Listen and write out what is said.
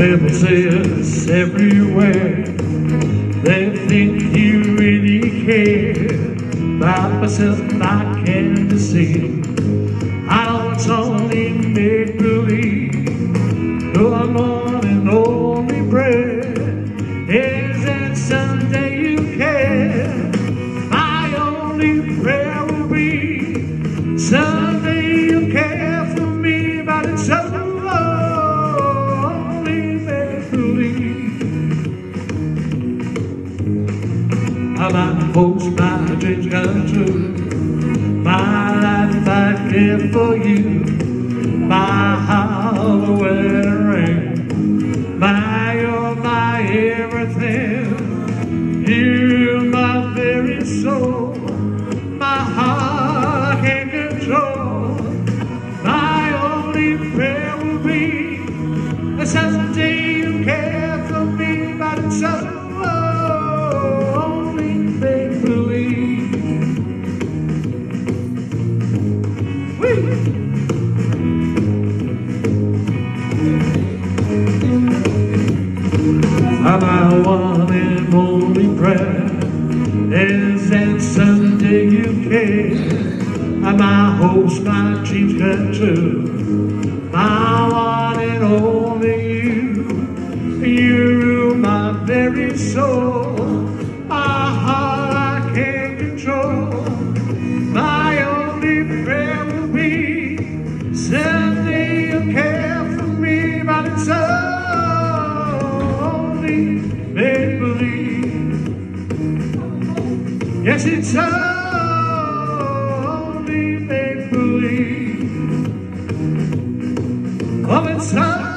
It's everywhere. They think you really care about myself, I can't deceive. I know it's only make believe. No, I'm on and only prayer is that someday you care. My only prayer will be someday I might post my dreams come true. My life I give for you. My heart will ring. My, you're my everything. You're my very soul. My heart can't control. My only prayer will be that someday you My one and only prayer is that someday you care. My hopes, my dreams come true. My one and only you. You my very soul. My heart I can't control. My only prayer will be Yes, it's only make believe. Oh, it's only